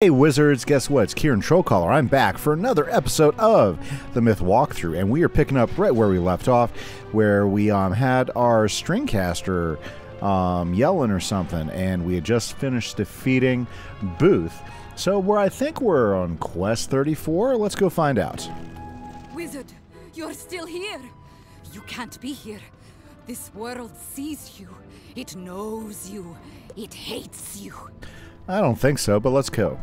Hey wizards, guess what? It's Kieran Trollcaller. I'm back for another episode of the Myth Walkthrough, and we are picking up right where we left off, where we um, had our stringcaster um, yelling or something, and we had just finished defeating Booth. So where I think we're on quest 34, let's go find out. Wizard, you're still here. You can't be here. This world sees you. It knows you. It hates you. I don't think so, but let's go.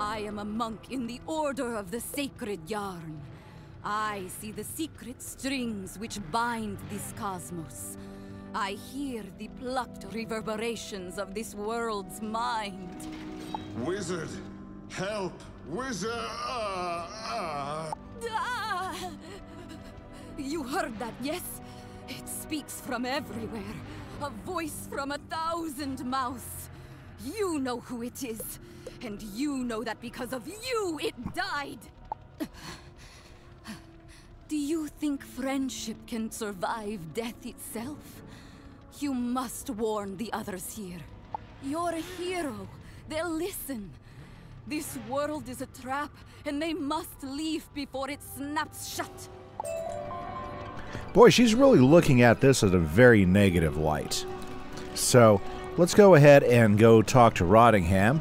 I am a monk in the Order of the Sacred Yarn. I see the secret strings which bind this cosmos. I hear the plucked reverberations of this world's mind. Wizard, help! Wizard! Uh, uh. Ah! You heard that, yes? It speaks from everywhere. A voice from a thousand mouths. You know who it is. And you know that because of you, it died. Do you think friendship can survive death itself? You must warn the others here. You're a hero. They'll listen. This world is a trap, and they must leave before it snaps shut. Boy, she's really looking at this as a very negative light. So, let's go ahead and go talk to Rottingham.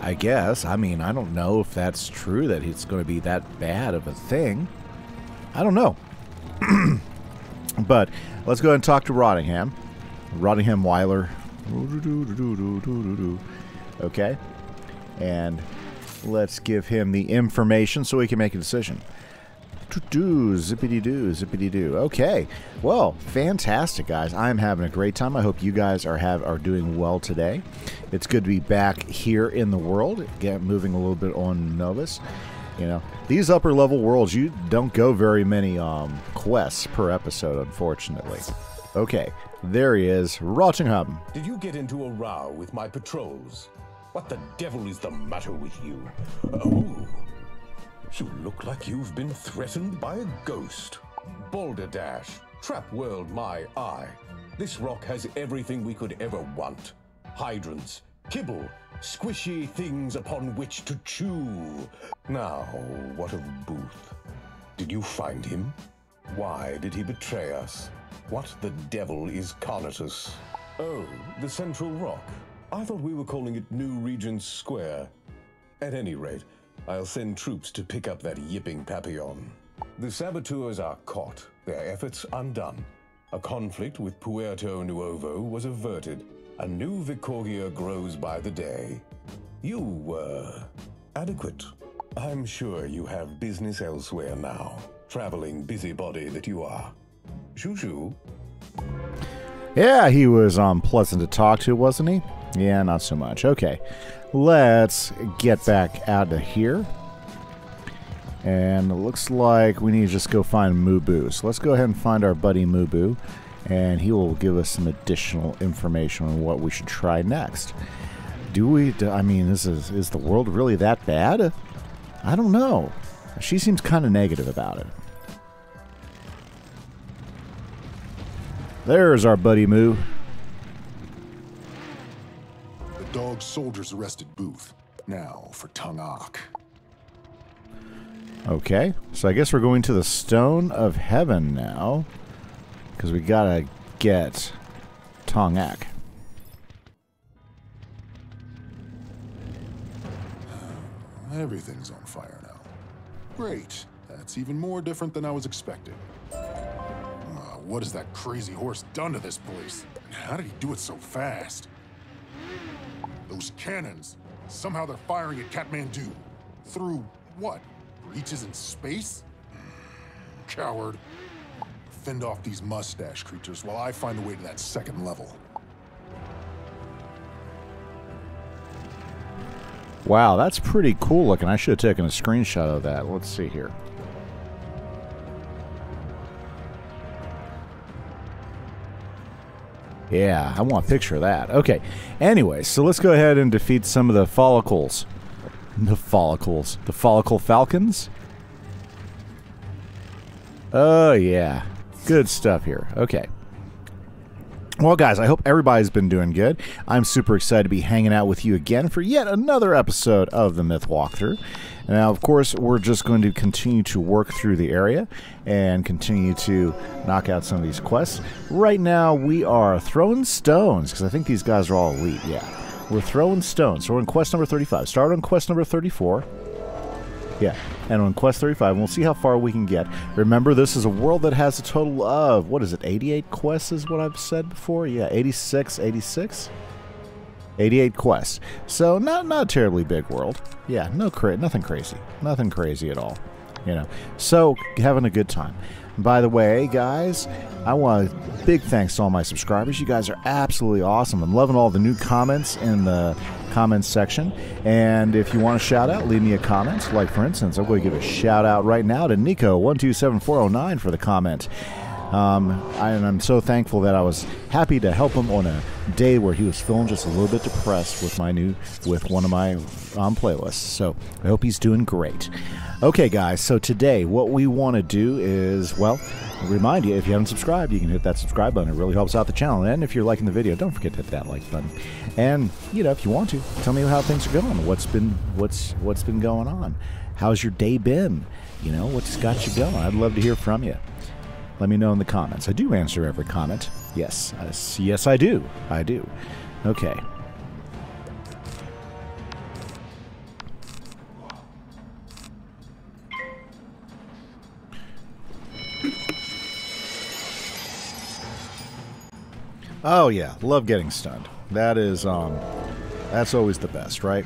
I guess. I mean, I don't know if that's true that it's going to be that bad of a thing. I don't know. but let's go ahead and talk to Rottingham. Rottingham Weiler. Okay. And let's give him the information so he can make a decision. Do zippity doo, zippity doo. Okay, well, fantastic, guys. I'm having a great time. I hope you guys are have are doing well today. It's good to be back here in the world. Get moving a little bit on Novus. You know, these upper level worlds, you don't go very many um, quests per episode, unfortunately. Okay, there he is, Rottingham. Did you get into a row with my patrols? What the devil is the matter with you? Oh, you look like you've been threatened by a ghost. Balderdash, Trap World My Eye. This rock has everything we could ever want. Hydrants, kibble, squishy things upon which to chew. Now, what of Booth? Did you find him? Why did he betray us? What the devil is Carnatus? Oh, the Central Rock. I thought we were calling it New Regent Square. At any rate, I'll send troops to pick up that yipping Papillon. The saboteurs are caught, their efforts undone. A conflict with Puerto Nuovo was averted. A new Vicorgia grows by the day. You were adequate. I'm sure you have business elsewhere now, traveling busybody that you are. Shoo Yeah, he was um, pleasant to talk to, wasn't he? Yeah, not so much. Okay, let's get back out of here. And it looks like we need to just go find Mubu. So let's go ahead and find our buddy Mubu. And he will give us some additional information on what we should try next. Do we? Do, I mean, this is is the world really that bad? I don't know. She seems kind of negative about it. There's our buddy Moo. Dog soldiers arrested Booth. Now for Tungok. Okay, so I guess we're going to the Stone of Heaven now. Because we gotta get Tongak. Everything's on fire now. Great. That's even more different than I was expecting. Uh, what has that crazy horse done to this place? How did he do it so fast? Those cannons. Somehow they're firing at Catmandu. Through what? Breaches in space? Coward. Fend off these mustache creatures while I find a way to that second level. Wow, that's pretty cool looking. I should have taken a screenshot of that. Let's see here. Yeah, I want a picture of that. Okay. Anyway, so let's go ahead and defeat some of the follicles. The follicles. The follicle falcons? Oh, yeah. Good stuff here. Okay. Well, guys, I hope everybody's been doing good. I'm super excited to be hanging out with you again for yet another episode of the Myth Walkthrough. Now, of course, we're just going to continue to work through the area and continue to knock out some of these quests. Right now, we are throwing stones because I think these guys are all elite. Yeah, we're throwing stones. So we're in quest number 35. Start on quest number 34. Yeah, and on Quest 35, we'll see how far we can get. Remember, this is a world that has a total of, what is it, 88 quests is what I've said before? Yeah, 86, 86? 88 quests. So not not a terribly big world. Yeah, no cra- nothing crazy. Nothing crazy at all. You know. So having a good time. By the way, guys, I want a big thanks to all my subscribers. You guys are absolutely awesome. I'm loving all the new comments in the comments section. And if you want a shout out, leave me a comment. Like, for instance, I'm going to give a shout out right now to Nico127409 for the comment. Um, I, and I'm so thankful that I was happy to help him on a day where he was feeling just a little bit depressed with my new with one of my um, playlists. So I hope he's doing great. Okay, guys. So today, what we want to do is well, remind you if you haven't subscribed, you can hit that subscribe button. It really helps out the channel. And if you're liking the video, don't forget to hit that like button. And you know, if you want to, tell me how things are going. What's been what's what's been going on? How's your day been? You know, what's got you going? I'd love to hear from you. Let me know in the comments. I do answer every comment. Yes, yes, I do. I do. Okay. Oh yeah, love getting stunned. That is um that's always the best, right?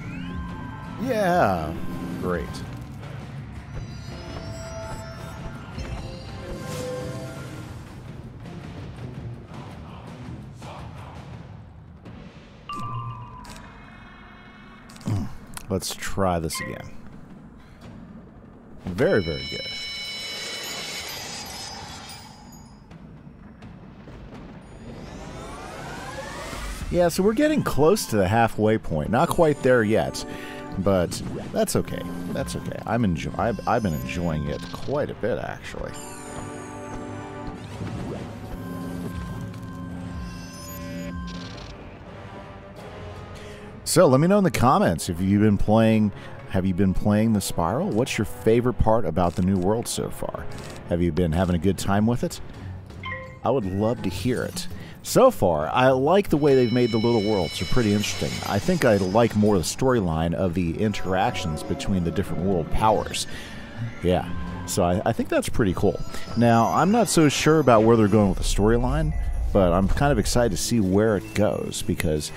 Yeah. Great. Let's try this again. Very, very good. Yeah, so we're getting close to the halfway point. Not quite there yet, but that's okay. That's okay. I'm enjoy. I've, I've been enjoying it quite a bit, actually. So let me know in the comments if you've been playing. Have you been playing the Spiral? What's your favorite part about the new world so far? Have you been having a good time with it? I would love to hear it. So far, I like the way they've made the little worlds. They're pretty interesting. I think I like more the storyline of the interactions between the different world powers. Yeah, so I, I think that's pretty cool. Now, I'm not so sure about where they're going with the storyline, but I'm kind of excited to see where it goes because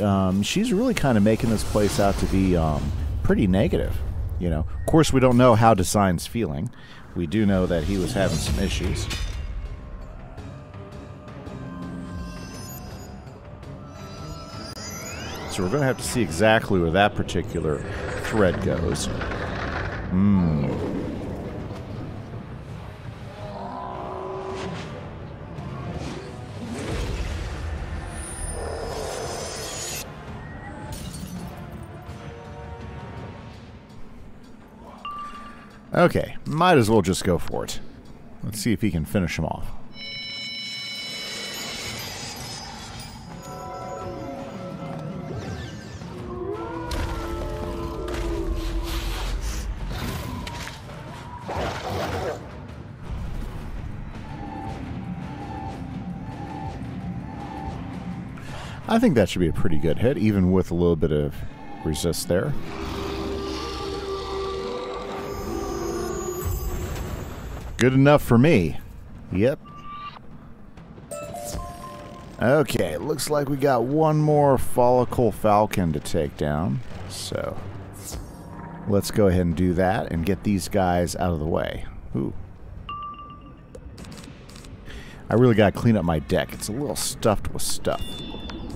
um, she's really kind of making this place out to be um, pretty negative. You know, of course, we don't know how Dasein's feeling. We do know that he was having some issues. So we're going to have to see exactly where that particular thread goes. Hmm. Okay, might as well just go for it. Let's see if he can finish him off. I think that should be a pretty good hit, even with a little bit of resist there. Good enough for me. Yep. Okay, looks like we got one more follicle falcon to take down. So, let's go ahead and do that and get these guys out of the way. Ooh. I really got to clean up my deck. It's a little stuffed with stuff.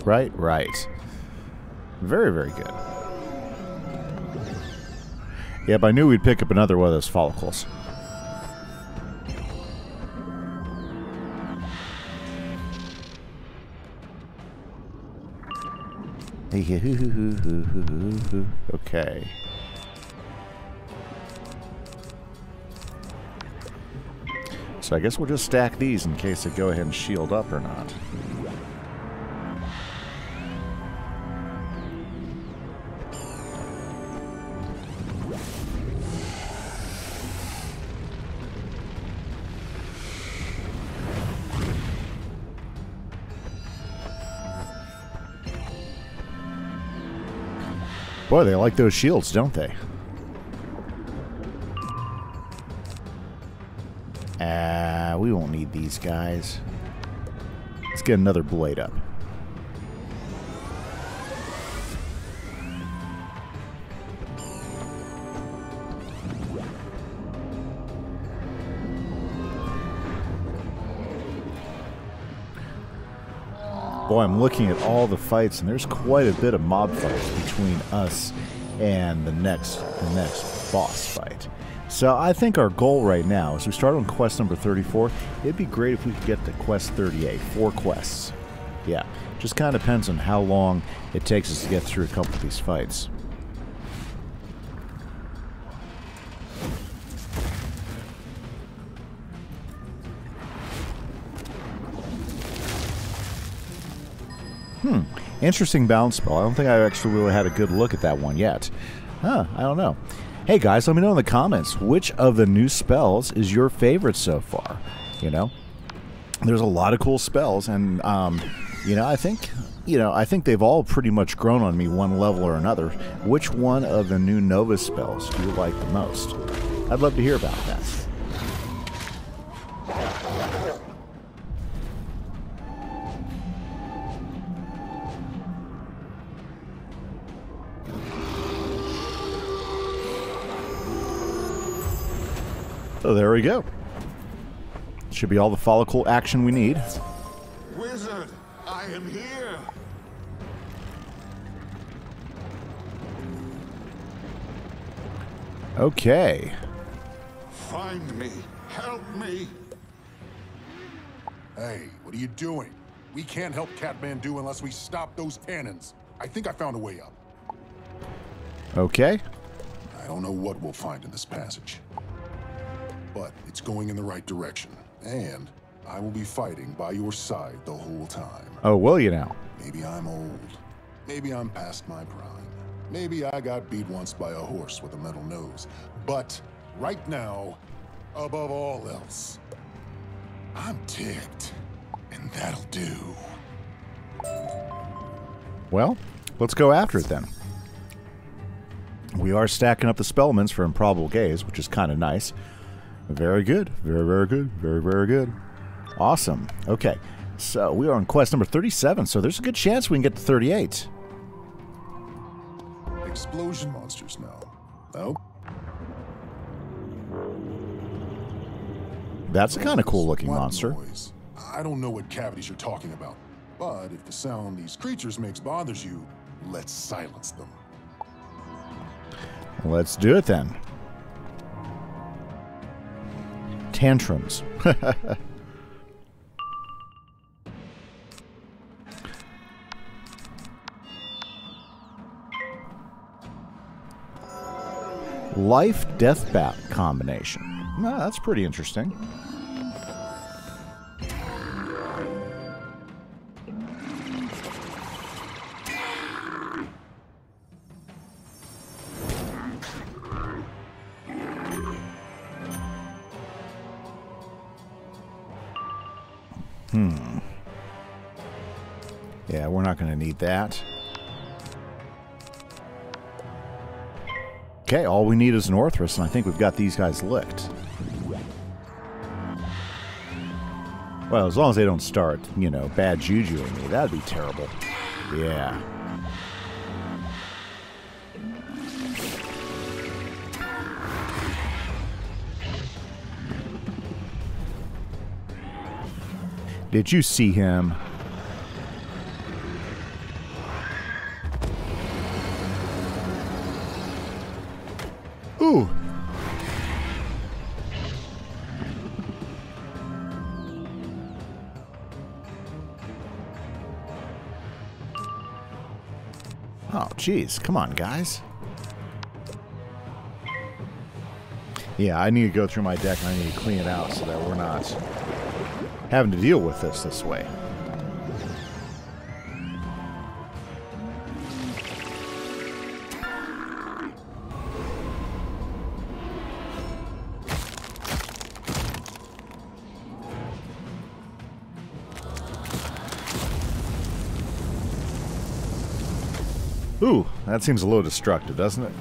Right? Right. Very, very good. Yep, I knew we'd pick up another one of those follicles. okay. So I guess we'll just stack these in case they go ahead and shield up or not. Boy, they like those shields, don't they? Ah, we won't need these guys. Let's get another blade up. Boy, I'm looking at all the fights, and there's quite a bit of mob fights between us and the next the next boss fight. So I think our goal right now is we start on quest number 34. It'd be great if we could get to quest 38, four quests. Yeah, just kind of depends on how long it takes us to get through a couple of these fights. Interesting balance spell. I don't think I actually really had a good look at that one yet. Huh, I don't know. Hey guys, let me know in the comments which of the new spells is your favorite so far. You know, there's a lot of cool spells, and um, you know, I think you know, I think they've all pretty much grown on me one level or another. Which one of the new Nova spells do you like the most? I'd love to hear about that. So there we go. Should be all the follicle action we need. Wizard, I am here. Okay. Find me. Help me. Hey, what are you doing? We can't help Catmandu unless we stop those cannons. I think I found a way up. Okay. I don't know what we'll find in this passage. But it's going in the right direction. And I will be fighting by your side the whole time. Oh, will you now? Maybe I'm old. Maybe I'm past my prime. Maybe I got beat once by a horse with a metal nose. But right now, above all else, I'm ticked. And that'll do. Well, let's go after it then. We are stacking up the Spellmans for Improbable Gaze, which is kind of nice. Very good. Very, very good. Very, very good. Awesome. Okay. So we are on quest number 37, so there's a good chance we can get to 38. Explosion monsters now. Oh, That's a kind of cool looking monster. Noise? I don't know what cavities you're talking about. But if the sound these creatures makes bothers you, let's silence them. Let's do it then. Tantrums. Life death bat combination. Ah, that's pretty interesting. Hmm. Yeah, we're not going to need that. Okay, all we need is an Orthrus, and I think we've got these guys licked. Well, as long as they don't start, you know, bad juju in me, that'd be terrible. Yeah. Did you see him? Ooh. Oh, jeez. Come on, guys. Yeah, I need to go through my deck and I need to clean it out so that we're not having to deal with this this way. Ooh, That seems a little destructive, doesn't it?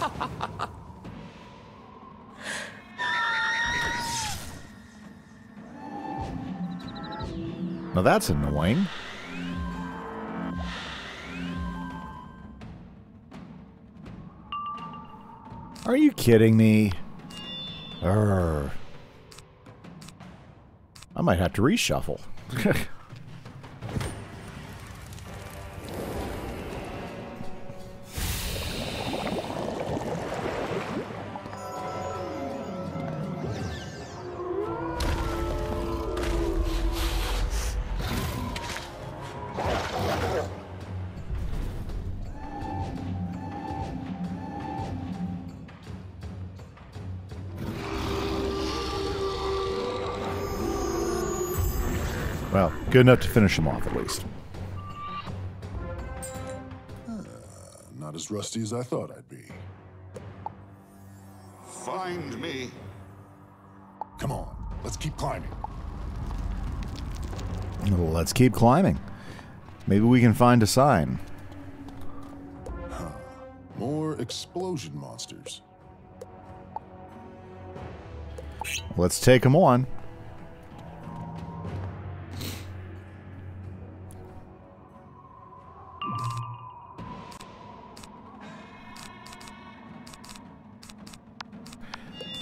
Now that's annoying. Are you kidding me? Urgh. I might have to reshuffle. well, good enough to finish him off at least. Uh, not as rusty as I thought I'd be. Find me. Come on, let's keep climbing. Let's keep climbing. Maybe we can find a sign. More explosion monsters. Let's take them on.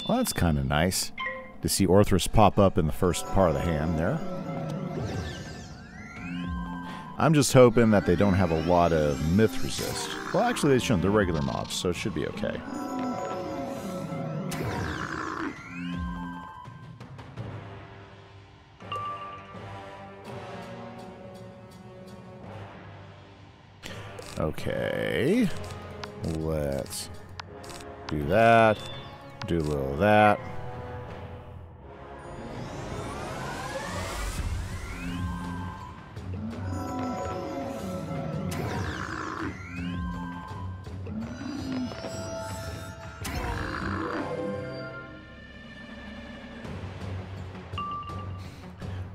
Well, that's kind of nice to see Orthrus pop up in the first part of the hand there. I'm just hoping that they don't have a lot of myth resist. Well, actually, they shouldn't. They're regular mobs, so it should be okay. Okay. Let's do that. Do a little of that.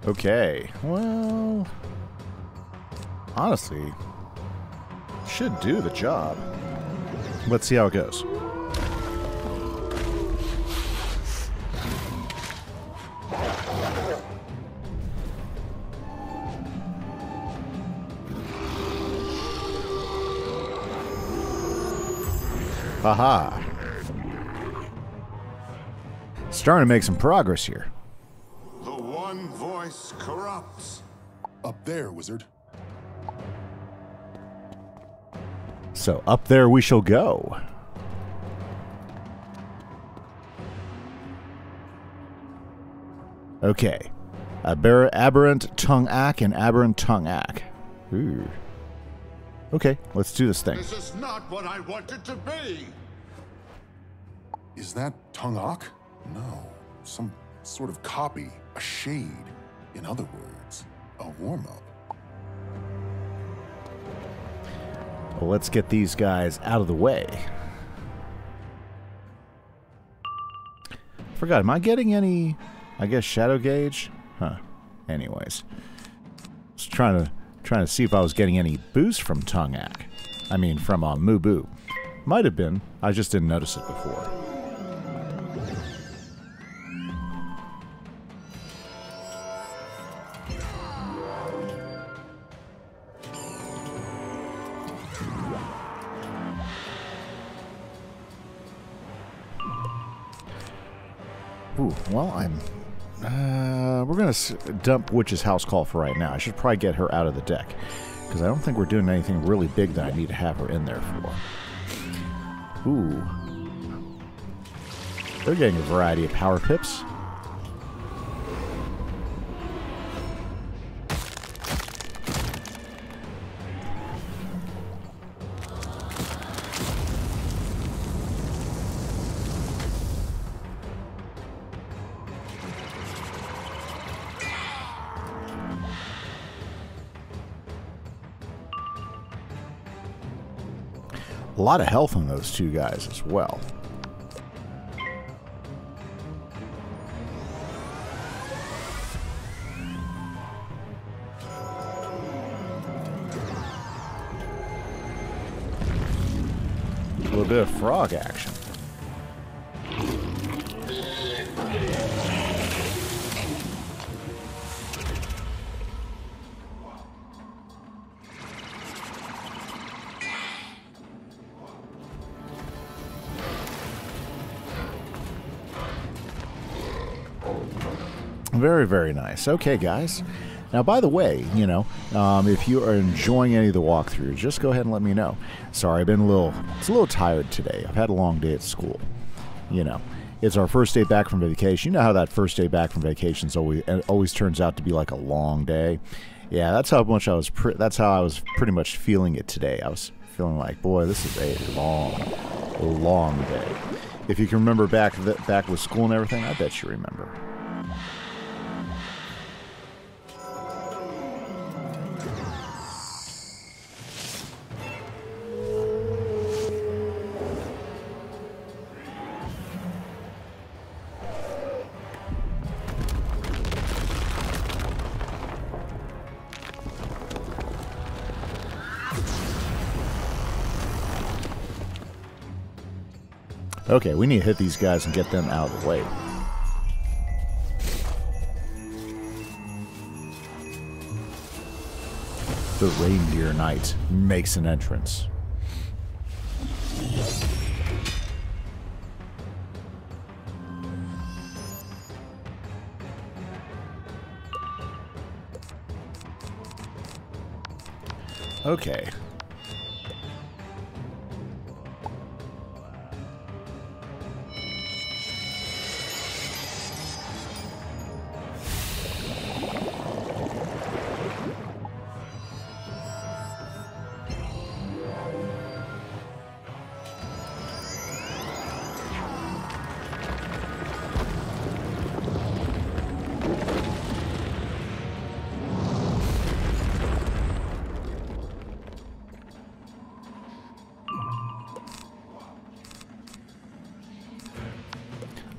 Okay. Well, honestly, should do the job. Let's see how it goes. Haha. Starting to make some progress here. The one voice corrupts. Up there, wizard. So up there we shall go. Okay. Aber- aberrant tongue ack and aberrant tongue ack. Ooh. Okay, let's do this thing. This is not what I wanted to be. Is that Tungok? No. Some sort of copy. A shade. In other words, a warm-up. Well, let's get these guys out of the way. Forgot, am I getting any, I guess, shadow gauge? Huh. Anyways. Just trying to trying to see if I was getting any boost from Tungak. I mean, from uh, Mubu. Might have been. I just didn't notice it before. Ooh, well, I'm. Uh, we're gonna s- dump Witch's house call for right now. I should probably get her out of the deck because I don't think we're doing anything really big that I need to have her in there for. Ooh, they're getting a variety of power pips. lot of health on those two guys as well. A little bit of frog action. Very, very nice. Okay, guys. Now, by the way, you know, um, if you are enjoying any of the walkthroughs, just go ahead and let me know. Sorry, I've been a little, it's a little tired today. I've had a long day at school. You know, it's our first day back from vacation. You know how that first day back from vacation always always turns out to be like a long day. Yeah, that's how much I was. That's how I was pretty much feeling it today. I was feeling like, boy, this is a long, long day. If you can remember back th- back with school and everything, I bet you remember. Okay, we need to hit these guys and get them out of the way. The Reindeer Knight makes an entrance. Okay,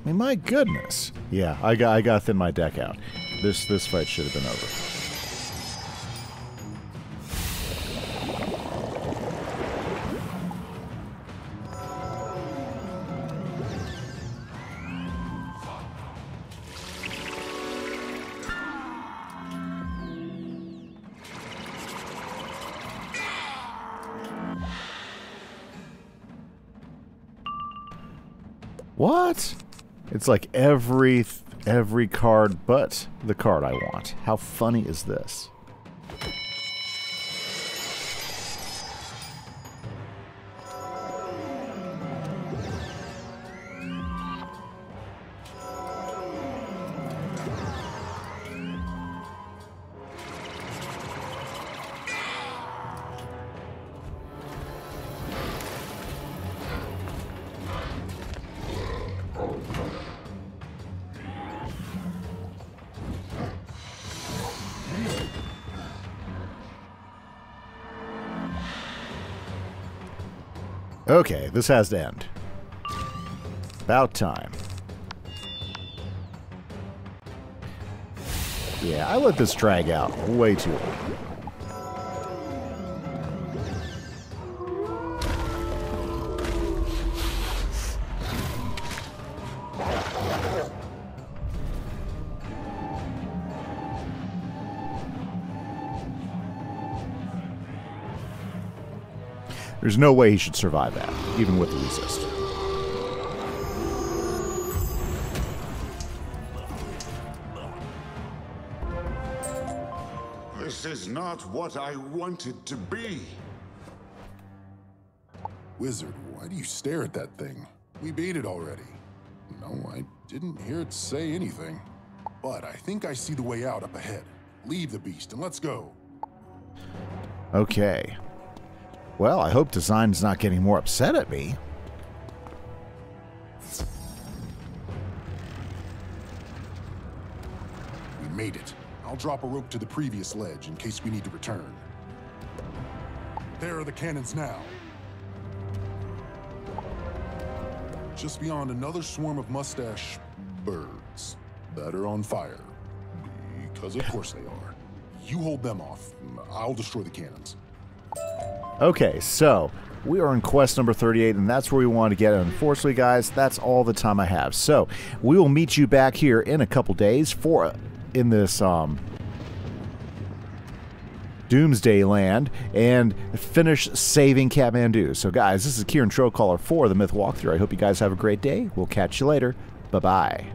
mean, my goodness. Yeah, I got I got thin my deck out. This this fight should have been over. It's like every every card but the card I want. How funny is this? Okay, this has to end. About time. Yeah, I let this drag out way too long. There's no way he should survive that, even with the resist. This is not what I wanted to be. Wizard, why do you stare at that thing? We beat it already. No, I didn't hear it say anything. But I think I see the way out up ahead. Leave the beast and let's go. Okay. Well, I hope Dasein's not getting more upset at me. We made it. I'll drop a rope to the previous ledge in case we need to return. There are the cannons now. Just beyond another swarm of mustache birds that are on fire. Because of course they are. You hold them off. I'll destroy the cannons. Okay, so We are in quest number 38, and that's where we want to get. Unfortunately, guys, that's all the time I have. So we will meet you back here in a couple days for in this um, Doomsday Land and finish saving Catmandu. So, guys, this is Kieran Trollcaller for the Myth Walkthrough. I hope you guys have a great day. We'll catch you later. Bye bye.